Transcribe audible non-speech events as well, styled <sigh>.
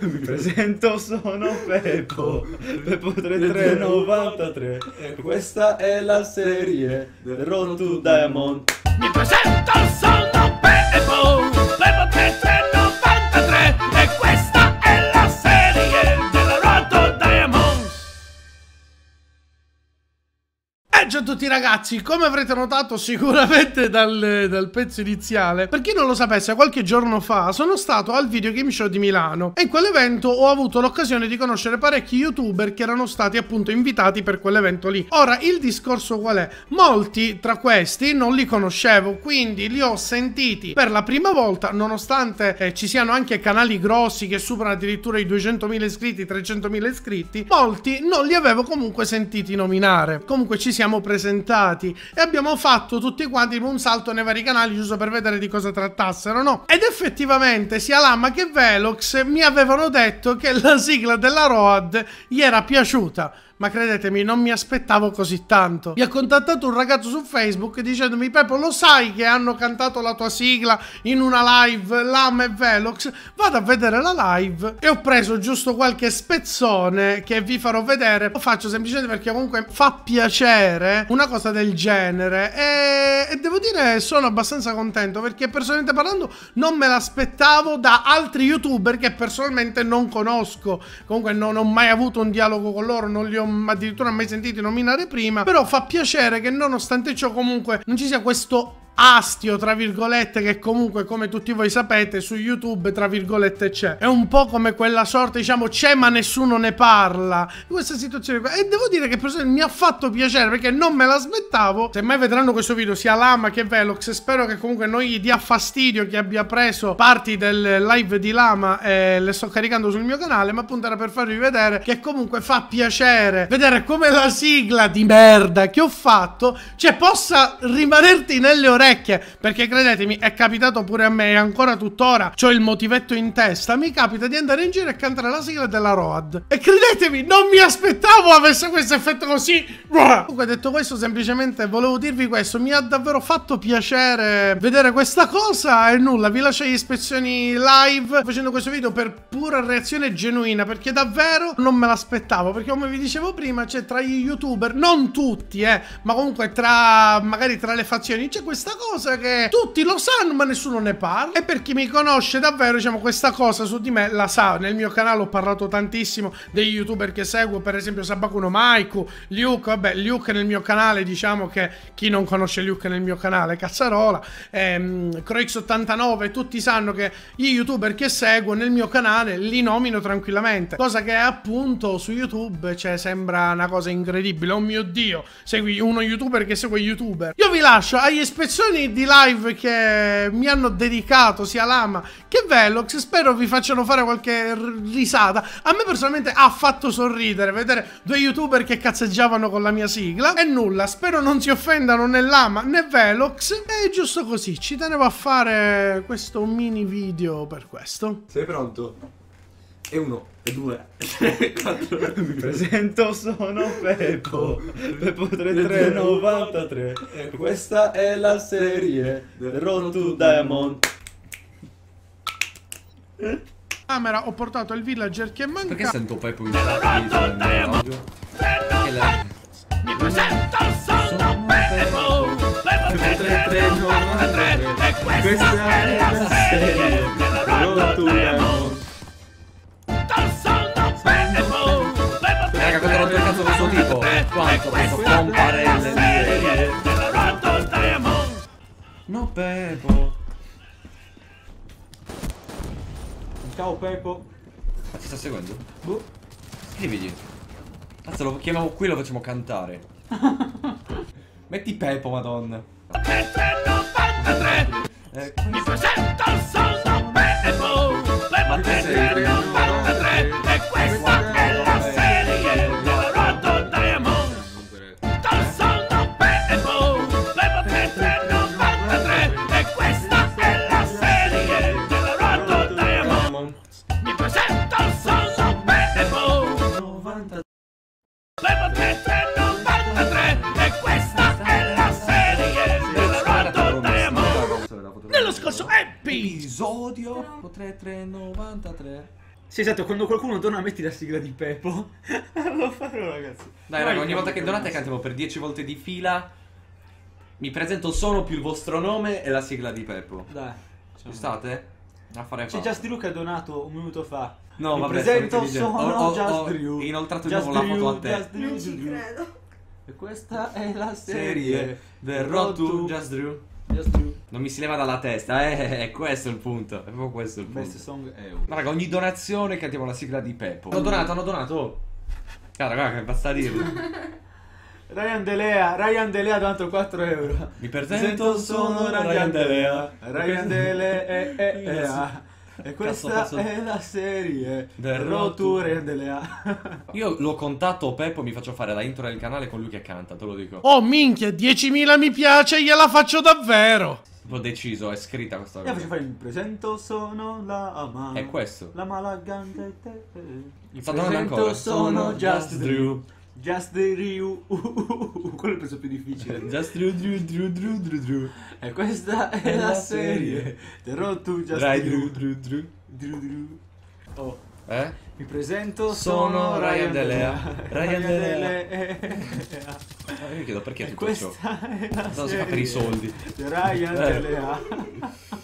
Mi presento, sono Peppo, Peppo 3393 e questa è la serie The Road to Diamond. Mi presento, sono a tutti ragazzi, come avrete notato sicuramente dal, dal pezzo iniziale, per chi non lo sapesse, qualche giorno fa sono stato al Video Game Show di Milano e in quell'evento ho avuto l'occasione di conoscere parecchi youtuber che erano stati appunto invitati per quell'evento lì. Ora, il discorso qual è? Molti tra questi non li conoscevo, quindi li ho sentiti per la prima volta, nonostante eh, ci siano anche canali grossi che superano addirittura i 200.000 iscritti, 300.000 iscritti, molti non li avevo comunque sentiti nominare. Comunque ci siamo presentati e abbiamo fatto tutti quanti un salto nei vari canali giusto per vedere di cosa trattassero, no? Ed effettivamente sia Lama che Velox mi avevano detto che la sigla della Road gli era piaciuta. Ma credetemi, non mi aspettavo così tanto. Mi ha contattato un ragazzo su Facebook dicendomi: Peppo, lo sai che hanno cantato la tua sigla in una live Lama e Velox? Vado a vedere la live e ho preso giusto qualche spezzone che vi farò vedere. Lo faccio semplicemente perché comunque fa piacere una cosa del genere. E, e devo dire, sono abbastanza contento perché personalmente parlando non me l'aspettavo da altri youtuber che personalmente non conosco. Comunque non ho mai avuto un dialogo con loro, non li ho addirittura mai sentiti nominare prima. Però fa piacere che nonostante ciò comunque non ci sia questo astio, tra virgolette, che comunque, come tutti voi sapete, su YouTube, tra virgolette, c'è. È un po' come quella sorta, diciamo, c'è ma nessuno ne parla. Questa situazione qua. E devo dire che mi ha fatto piacere perché non me l'aspettavo. Se mai vedranno questo video, sia Lama che Velox, spero che comunque non gli dia fastidio che abbia preso parti del live di Lama e le sto caricando sul mio canale, ma appunto era per farvi vedere che comunque fa piacere vedere come la sigla di merda che ho fatto, cioè, possa rimanerti nelle orecchie orecchie, perché credetemi, è capitato pure a me e ancora tuttora ho il motivetto in testa, mi capita di andare in giro e cantare la sigla della Road. E credetemi, non mi aspettavo avesse questo effetto così. Comunque detto questo, semplicemente volevo dirvi questo, mi ha davvero fatto piacere vedere questa cosa e nulla, vi lascio gli ispezioni live facendo questo video per pura reazione genuina, perché davvero non me l'aspettavo, perché come vi dicevo prima, c'è tra gli youtuber, non tutti, eh, ma comunque tra magari tra le fazioni c'è questa cosa che tutti lo sanno ma nessuno ne parla. E per chi mi conosce davvero diciamo questa cosa su di me la sa. Nel mio canale ho parlato tantissimo degli youtuber che seguo per esempio Sabakuno Maiku Luke. Vabbè Luke nel mio canale diciamo che chi non conosce Luke nel mio canale Cazzarola. Ehm, Croix89 tutti sanno che gli youtuber che seguo nel mio canale li nomino tranquillamente. Cosa che appunto su YouTube cioè sembra una cosa incredibile. Oh mio dio segui uno youtuber che segue youtuber. Io vi lascio agli spezzoni di live che mi hanno dedicato sia Lama che Velox spero vi facciano fare qualche risata. A me personalmente ha fatto sorridere vedere due youtuber che cazzeggiavano con la mia sigla. E nulla spero non si offendano né Lama né Velox. E giusto così ci tenevo a fare questo mini video per questo. Sei pronto? E uno, e due, e quattro. Mi <laughs> presento, sono Peppo, Peppo 3393 e questa è la serie The Road to Diamond. camera ho portato il villager che Perché manca sento Peppo in Road to Diamond. Che la- Mi presento, sono Beppo, Beppo 3393 e questa è la serie Road to Diamond. Quanto posso pompare le serie della to Diamond. No, Peppo. Ciao Peppo. Ma ci sta seguendo? Boh. Scrivigli. Cazzo, lo chiamiamo qui e lo facciamo cantare. <laughs> Metti Peppo, madonna. 3393 Eh, Mi 3393 Sì, esatto, quando qualcuno dona metti la sigla di Peppo. <laughs> Lo farò, ragazzi. Dai, raga, ogni volta che donate cantiamo per 10 volte di fila. Mi presento solo più il vostro nome e la sigla di Peppo. Dai. Ci state? A fare C'è. Just Drew che ha donato un minuto fa. No, Mi vabbè, presento, sono Ho- ho- Just ho Drew. inoltrato di Just nuovo la Drew, foto a te. Just Drew, Non ci credo. E questa è la Serie serie del Road to Just Drew. Non mi si leva dalla testa, eh, è questo il punto. È proprio questo il Best punto. song. Ma raga, ogni donazione cantiamo la sigla di Peppo. Hanno donato, hanno donato. Cara, raga, che basta dirlo. <laughs> Ryan Delea, Ryan Delea ha dato 4 euro. Mi presento, sono Ryan Delea. Ryan Delea. E questa Cazzo, cazzo. è la serie Del del Road Road to Ryan Delea. Io lo contatto Peppo, mi faccio fare la intro del canale con lui che canta, te lo dico. Oh minchia, 10.000 mi piace, gliela faccio davvero. L'ho deciso, è scritta questa Io cosa. faccio fare il presento sono la ama. È questo. La malagante te. Il ancora. sono Just Drew. Drew. Just Drew. <laughs> Quello è il preso più difficile. Just Drew, Drew, Drew, Drew, Drew, Drew. E questa è la serie The Road to Just Dai, Drew. Drew, Drew, Drew. Drew. Oh, Eh? mi presento, Sono sono Ryan Delea. Ryan Delea. Ah, <laughs> io mi chiedo perché E tutto ciò. questa è la Cosa si fa per i serie soldi? di Ryan Eh. Delea. <laughs>